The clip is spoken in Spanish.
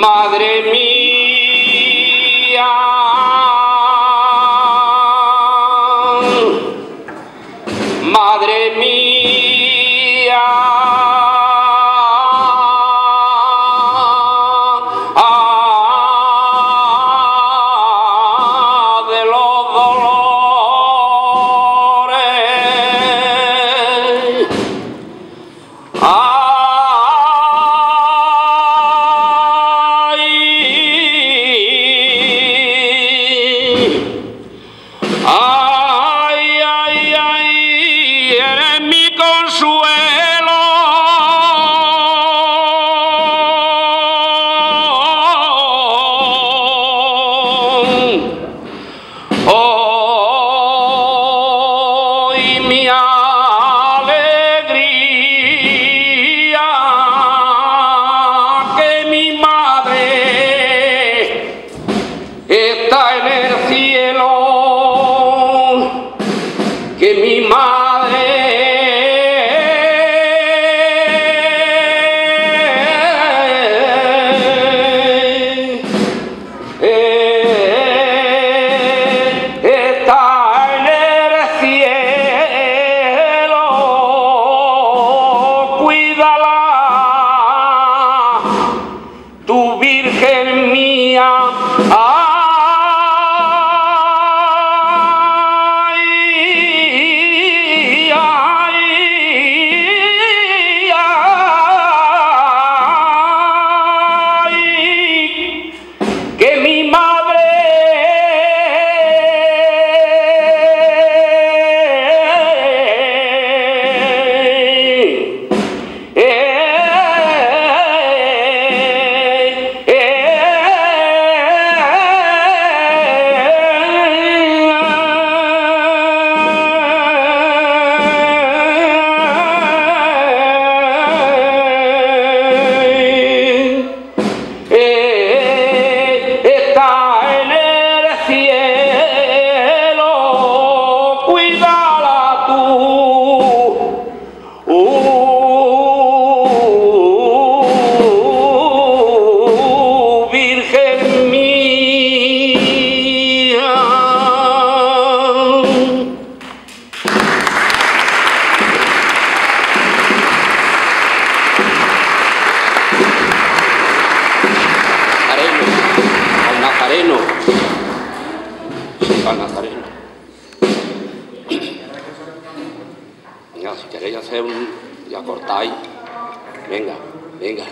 Madre mía, madre mía. Que mi madre eh, está en el cielo, cuídala, tu Virgen mía. El si queréis hacer un... ya cortáis. Venga, venga.